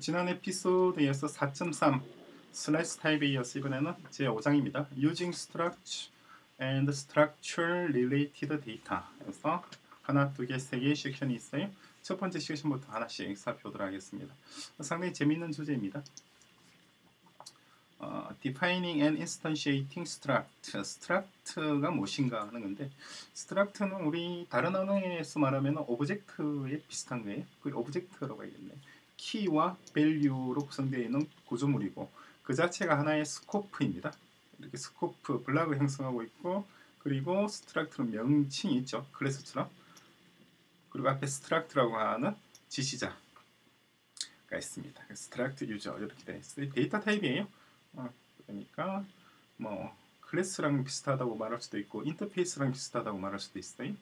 지난 에피소드에서 4.3 slice type에 이어서 이번에는 제5장입니다. Using Structs to Structure Related Data 에서 하나, 두 개, 세 개의 섹션이 있어요. 첫 번째 섹션부터 하나씩 살펴보도록 하겠습니다. 상당히 재미있는 주제입니다. 어, defining and instantiating struct. struct가 무엇인가 하는 건데 struct는 우리 다른 언어에서 말하면 object에 비슷한 거예요. 그 object라고 해야겠네. key와 value로 구성되어 있는 구조물이고 그 자체가 하나의 scope입니다. 이렇게 scope block을 형성하고 있고 그리고 struct는 명칭이 있죠. class처럼 그리고 앞에 struct라고 하는 지시자가 있습니다. struct user 이렇게 되어 있어요. 데이터 타입이에요. 어, 그러니까 뭐 class랑 비슷하다고 말할 수도 있고 인터페이스랑 비슷하다고 말할 수도 있어요.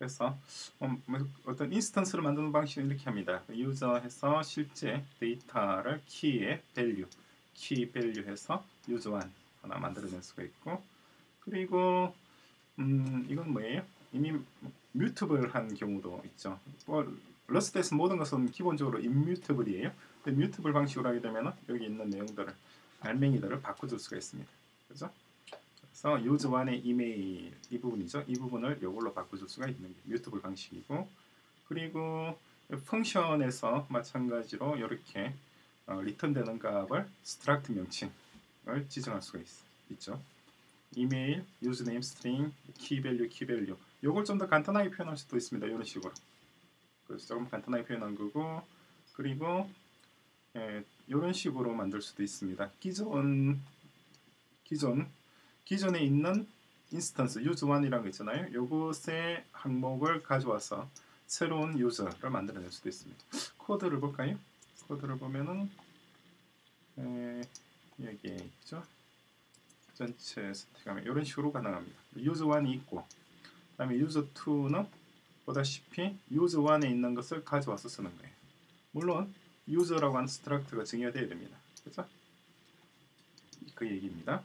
그래서 음, 뭐 어떤 instance를 만드는 방식은 이렇게 합니다. user해서 실제 데이터를 key에 value, key value 해서 user한 하나 만들어낼 수가 있고 그리고 음, 이건 뭐예요? immutable한 경우도 있죠. 뭐 Rust에서 모든 것은 기본적으로 immutable이에요. 근데 mutable 방식으로 하게 되면 여기 있는 내용들을 알맹이들을 바꿔줄 수가 있습니다. 그죠? 그래서 유즈원의 이메일 이 부분이죠. 이 부분을 이걸로 바꿔줄 수가 있는 게 mutable 방식이고 그리고 function에서 마찬가지로 이렇게 어, return되는 값을 struct 명칭을 지정할 수가 있, 있죠. 이메일, username, string, key value, key value 이걸 좀 더 간단하게 표현할 수도 있습니다. 이런 식으로 그래서 조금 간단하게 표현한 거고 그리고 예, 이런 식으로 만들 수도 있습니다. 기존 기존 기존에 있는 instance user1이라는 거 있잖아요. 요것의 항목을 가져와서 새로운 user를 만들어낼 수도 있습니다. 코드를 볼까요? 코드를 보면은 에, 여기에 있죠. 전체 선택하면 이런 식으로 가능합니다. user1이 있고 그다음에 user2는 보다시피 user1에 있는 것을 가져와서 쓰는 거예요. 물론 user라고 하는 struct가 정의되어야 됩니다. 그렇죠? 그 얘기입니다.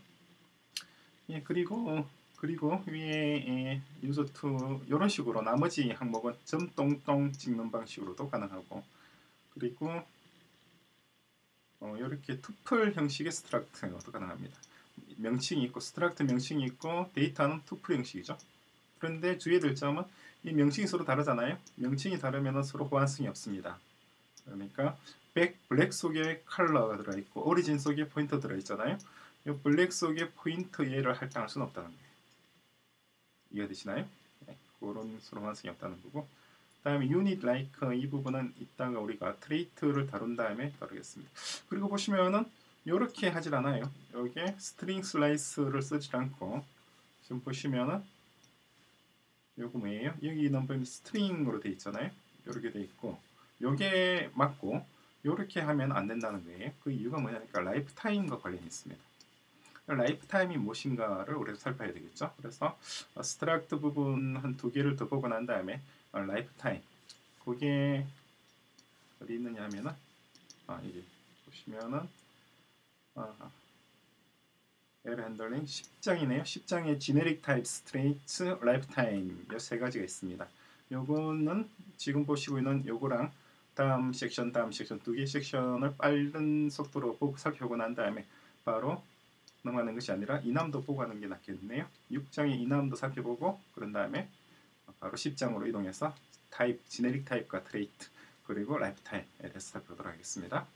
예, 그리고 그리고 위에 예, user2 이런 식으로 나머지 항목은 점 똥똥 찍는 방식으로도 가능하고 그리고 어, 이렇게 tuple 형식의 struct도 가능합니다. 명칭이 있고 struct 명칭이 있고 데이터는 tuple 형식이죠. 그런데 주의해야 될 점은 이 명칭이 서로 다르잖아요. 명칭이 다르면 서로 호환성이 없습니다. 그러니까 백 black 속에 color가 들어있고 origin 속에 포인터 들어있잖아요. 이 black 속에 포인트 예를 할당할 수는 없다는 거예요. 이해되시나요? 네, 그런 서로 호환성이 없다는 거고 다음에 unit-like 이 부분은 이따가 우리가 trait를 다룬 다음에 다루겠습니다. 그리고 보시면은 이렇게 하질 않아요. 여기에 string slice를 쓰지 않고 지금 보시면은 요거 뭐예요? 여기 넘버는 string으로 돼 있잖아요. 이렇게 돼 있고 요게 맞고 이렇게 하면 안 된다는 거예요. 그 이유가 뭐냐니까 lifetime과 관련이 있습니다. lifetime이 무엇인가를 우리가 살펴야 되겠죠. 그래서 struct 부분 한 두 개를 더 보고 난 다음에 lifetime 그게 어디 있느냐 하면은 아 이게 보시면은 아, error handling 10장이네요. 10장에 generic types trait lifetime 이세 가지가 있습니다. 요거는 지금 보시고 있는 요거랑 다음 섹션 다음 섹션 두 개 섹션을 빠른 속도로 보고 살펴보고 난 다음에 바로 넘어가는 것이 아니라 enum도 보고 하는 게 낫겠네요. 6장의 enum도 살펴보고 그런 다음에 바로 10장으로 이동해서 type, generic type과 trait 그리고 라이프 타입에 대해서 살펴보도록 하겠습니다.